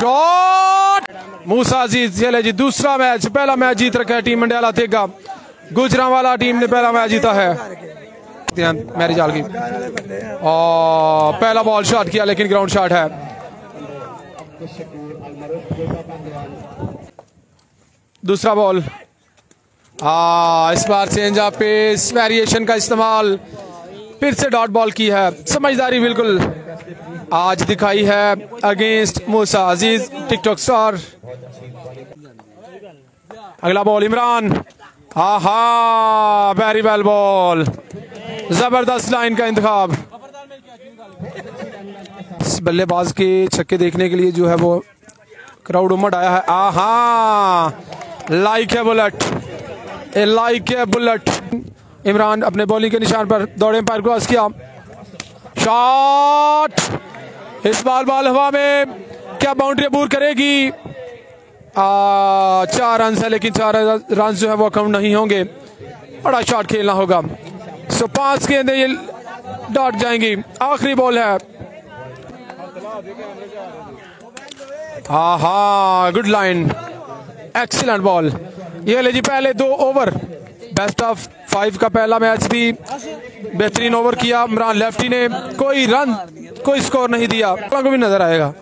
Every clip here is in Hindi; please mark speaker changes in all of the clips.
Speaker 1: शॉट मूसा अज़ीज़ ये जी दूसरा मैच पहला मैच जीत रखा है टीम मंडियाला तेगा गुजरावाला टीम ने पहला मैच जीता है। मैरी जाल की। और पहला बॉल शॉट किया लेकिन ग्राउंड शॉट है। दूसरा बॉल आ, इस बार चेंज ऑफ़ पेस वेरिएशन का इस्तेमाल। फिर से डॉट बॉल की है। समझदारी बिल्कुल आज दिखाई है against Musa Aziz, TikTok star. अगला बॉल, इमरान। आहा वेरी वेल बॉल ज़बरदस्त लाइन का इंतखाब। बल्लेबाज के छक्के देखने के लिए जो है वो क्राउड उमड़ आया है। आहा लाइक है बुलेट। ए लाइक है बुलेट। इमरान अपने बॉलिंग के निशान पर दौड़े पैर क्रॉस किया। शॉट! इस बाल बाल हवा में क्या बाउंड्री अबूर करेगी? आ, चार रन है लेकिन चार रन जो है वो अकाउंट नहीं होंगे। बड़ा शॉट खेलना होगा। सो पाँच के अंदर ये डॉट जाएँगी। आखिरी बॉल है। हाँ हाँ गुड लाइन एक्सीलेंट बॉल ये ले जी पहले दो ओवर बेस्ट ऑफ़ फाइव का पहला मैच भी बेहतरीन ओवर किया। इमरान लेफ्टी ने कोई रन कोई स्कोर नहीं दिया। को भी नज़र आएगा।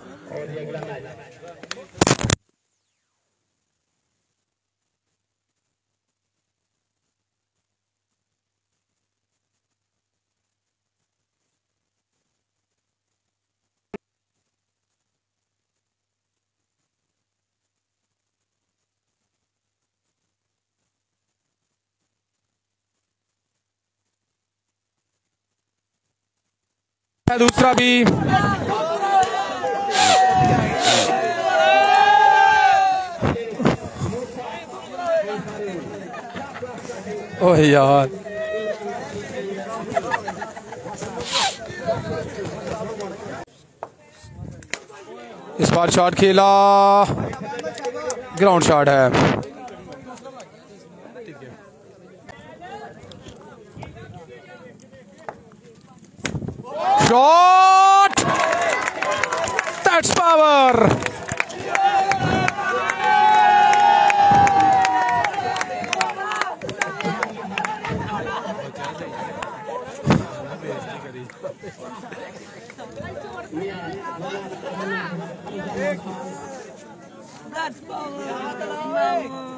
Speaker 1: दूसरा भी। ओह यार। इस बार शॉट खेला। ग्राउंड शॉट है। Shot! That's power!
Speaker 2: That's power.